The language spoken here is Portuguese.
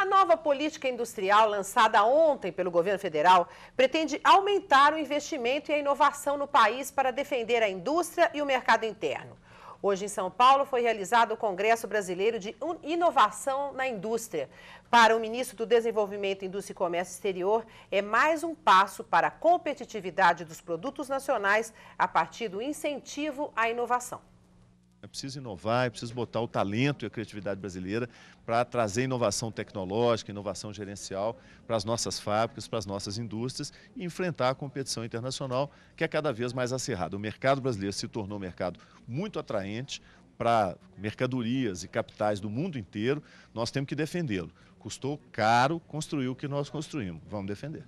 A nova política industrial lançada ontem pelo governo federal pretende aumentar o investimento e a inovação no país para defender a indústria e o mercado interno. Hoje em São Paulo foi realizado o Congresso Brasileiro de Inovação na Indústria. Para o ministro do Desenvolvimento, Indústria e Comércio Exterior, é mais um passo para a competitividade dos produtos nacionais a partir do incentivo à inovação. Preciso inovar, preciso botar o talento e a criatividade brasileira para trazer inovação tecnológica, inovação gerencial para as nossas fábricas, para as nossas indústrias e enfrentar a competição internacional que é cada vez mais acirrada. O mercado brasileiro se tornou um mercado muito atraente para mercadorias e capitais do mundo inteiro, nós temos que defendê-lo. Custou caro construir o que nós construímos, vamos defender.